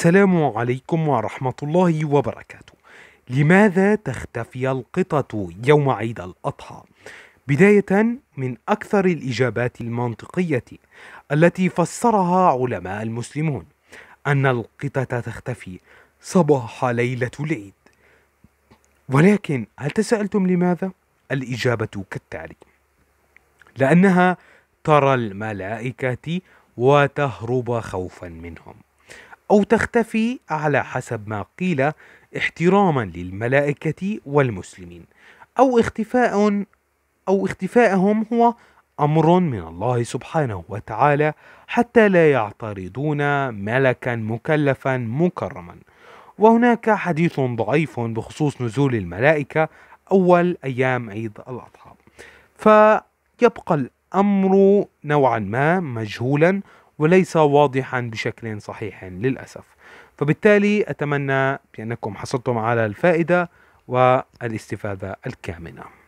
السلام عليكم ورحمة الله وبركاته. لماذا تختفي القطط يوم عيد الأضحى؟ بداية من أكثر الإجابات المنطقية التي فسرها علماء المسلمون أن القطط تختفي صباح ليلة العيد. ولكن هل تسألتم لماذا؟ الإجابة كالتالي: لأنها ترى الملائكة وتهرب خوفا منهم. أو تختفي على حسب ما قيل احتراما للملائكة والمسلمين. أو اختفاء أو اختفائهم هو أمر من الله سبحانه وتعالى حتى لا يعترضون ملكا مكلفا مكرما. وهناك حديث ضعيف بخصوص نزول الملائكة أول أيام عيد الأضحى. فيبقى الأمر نوعا ما مجهولا وليس واضحا بشكل صحيح للأسف. فبالتالي أتمنى بأنكم حصلتم على الفائدة والإستفادة الكامنة.